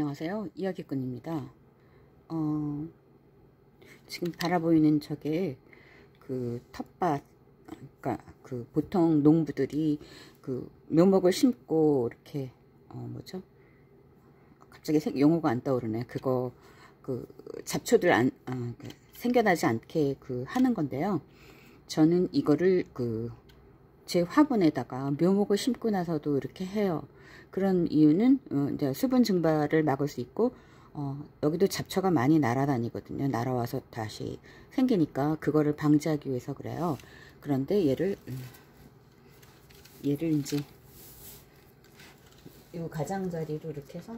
안녕하세요. 이야기꾼입니다. 어, 지금 바라보이는 저게 그 텃밭 그러니까 그 보통 농부들이 그 묘목을 심고 이렇게 어 뭐죠? 갑자기 용어가 안 떠오르네. 그거 그 잡초들 안 아, 그 생겨나지 않게 그 하는 건데요. 저는 이거를 그 제 화분에다가 묘목을 심고 나서도 이렇게 해요 그런 이유는 어, 이제 수분 증발을 막을 수 있고 어, 여기도 잡초가 많이 날아다니거든요. 날아와서 다시 생기니까 그거를 방지하기 위해서 그래요. 그런데 얘를 음, 얘를 이제 이 가장자리로 이렇게 해서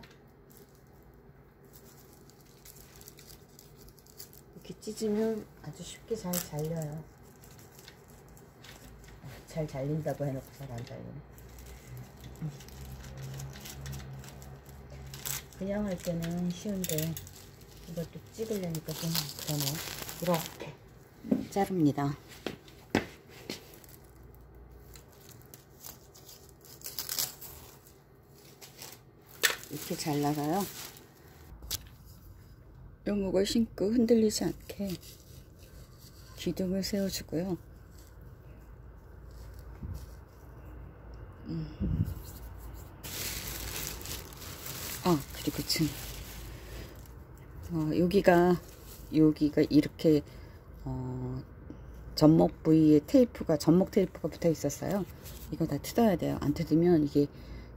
이렇게 찢으면 아주 쉽게 잘 잘려요. 잘 잘린다고 해놓고 잘 안 잘리네. 그냥 할 때는 쉬운데 이것도 찍으려니까 좀 그러네. 이렇게 자릅니다. 이렇게 잘라서요. 묘목을 신고 흔들리지 않게 기둥을 세워주고요 음. 아 그리고 지금. 어, 여기가 여기가 이렇게 어, 접목 부위에 테이프가 접목 테이프가 붙어 있었어요. 이거 다 뜯어야 돼요. 안 뜯으면 이게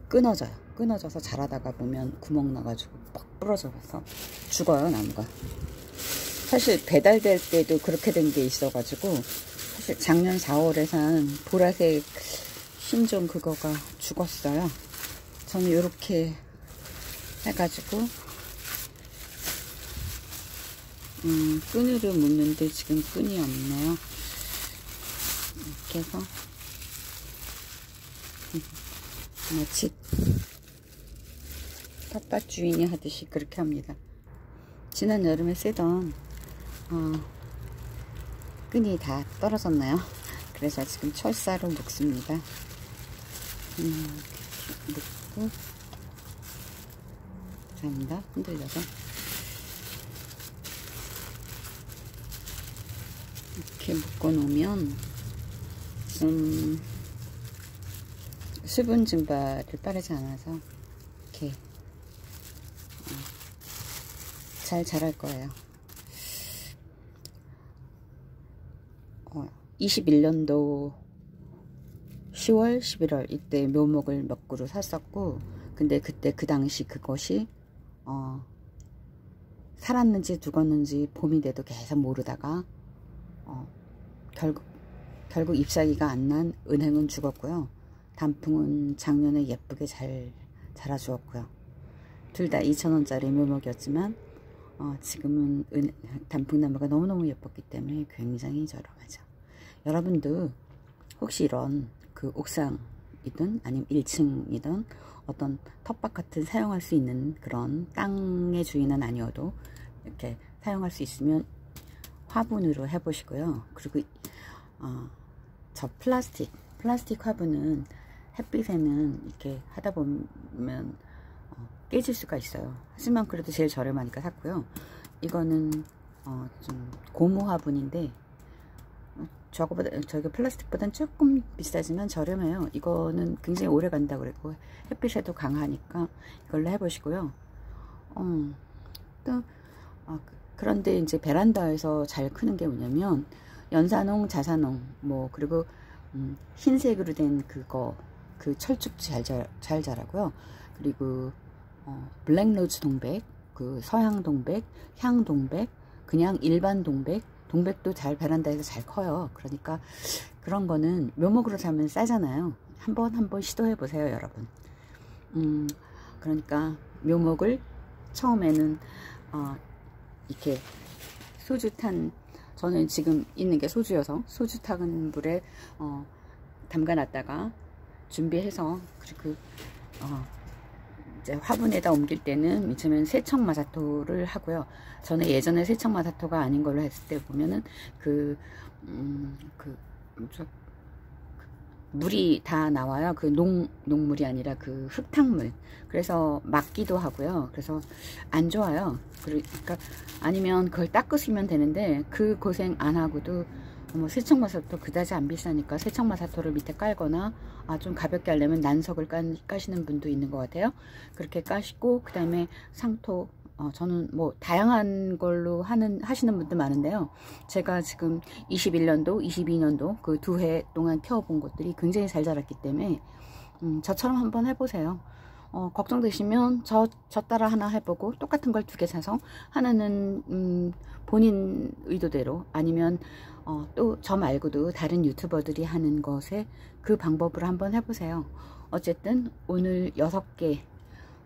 끊어져요. 끊어져서 자라다가 보면 구멍 나가지고 빡 부러져 서 죽어요 나무가. 사실 배달될 때도 그렇게 된 게 있어 가지고 사실 작년 4월에 산 보라색 신종 그거가 죽었어요 저는 이렇게 해가지고 음, 끈으로 묶는데 지금 끈이 없네요. 이렇게 해서 마치 텃밭 주인이 하듯이 그렇게 합니다. 지난 여름에 쓰던 어, 끈이 다 떨어졌나요? 그래서 지금 철사로 묶습니다. 음, 묶고 감사합니다. 흔들려서 이렇게 묶어 놓으면 좀 수분 증발을 빠르지 않아서 이렇게 어, 잘 자랄 거예요. 어, 21년도 10월, 11월 이때 묘목을 몇 그루 샀었고 근데 그때 그 당시 그것이 어, 살았는지 죽었는지 봄이 돼도 계속 모르다가 어, 결국 결국 잎사귀가 안 난 은행은 죽었고요. 단풍은 작년에 예쁘게 잘 자라 주었고요. 둘 다 2,000원짜리 묘목이었지만 어, 지금은 은, 단풍나무가 너무너무 예뻤기 때문에 굉장히 저렴하죠. 여러분도 혹시 이런 그 옥상이든 아니면 1층이든 어떤 텃밭 같은 사용할 수 있는 그런 땅의 주인은 아니어도 이렇게 사용할 수 있으면 화분으로 해보시고요. 그리고 어, 저 플라스틱 플라스틱 화분은 햇빛에는 이렇게 하다 보면 어, 깨질 수가 있어요. 하지만 그래도 제일 저렴하니까 샀고요. 이거는 어, 좀 고무 화분인데 저거보다 저기 플라스틱보다는 조금 비싸지만 저렴해요. 이거는 굉장히 오래 간다고 그랬고 햇빛에도 강하니까 이걸로 해보시고요. 어, 또 어, 그런데 이제 베란다에서 잘 크는 게 뭐냐면 연산홍, 자산홍 뭐 그리고 음, 흰색으로 된 그거 그 철쭉지 잘, 잘, 잘 자라고요. 그리고 어, 블랙로즈 동백, 그 서양 동백, 향 동백, 그냥 일반 동백 동백도 잘 베란다 에서 잘 커요. 그러니까 그런 거는 묘목으로 사면 싸잖아요. 한번 한번 시도해 보세요, 여러분. 음, 그러니까 묘목을 처음에는 어, 이렇게 소주 탄 저는 지금 있는 게 소주여서 소주 타은 물에 어, 담가 놨다가 준비해서 그리고 어, 이제 화분에다 옮길 때는 이쯤엔 세척 마사토를 하고요. 저는 예전에 세척 마사토가 아닌 걸로 했을 때 보면은 그, 음, 그, 저, 물이 다 나와요. 그 농, 녹물이 아니라 그 흙탕물. 그래서 막기도 하고요. 그래서 안 좋아요. 그러니까 아니면 그걸 닦으시면 되는데 그 고생 안 하고도 뭐 세척마사토 그다지 안 비싸니까 세척마사토를 밑에 깔거나 아 좀 가볍게 하려면 난석을 까, 까시는 분도 있는 것 같아요. 그렇게 까시고 그 다음에 상토 어, 저는 뭐 다양한 걸로 하는 하시는 분들 많은데요. 제가 지금 21년도, 22년도 그 두 해 동안 키워본 것들이 굉장히 잘 자랐기 때문에 음, 저처럼 한번 해보세요. 어, 걱정되시면 저, 저 따라 하나 해보고 똑같은 걸 두 개 사서 하나는 음, 본인 의도대로 아니면 어, 또 저 말고도 다른 유튜버들이 하는 것에 그 방법으로 한번 해보세요. 어쨌든 오늘 6개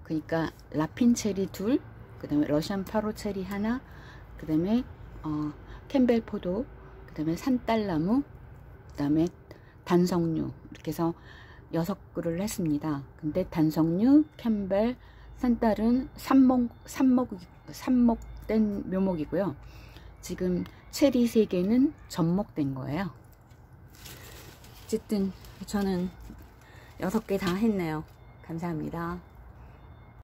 그러니까 라핀 체리 둘, 그 다음에 러시안 파로 체리 하나, 그 다음에 어, 캠벨 포도, 그 다음에 산딸나무, 그 다음에 단성류 이렇게 해서 여섯 그루를 했습니다. 근데 단성류, 캠벨, 산딸은 삽목, 삽목, 삽목된 묘목이고요. 지금 체리 세 개는 접목된 거예요. 어쨌든 저는 여섯 개다 했네요. 감사합니다.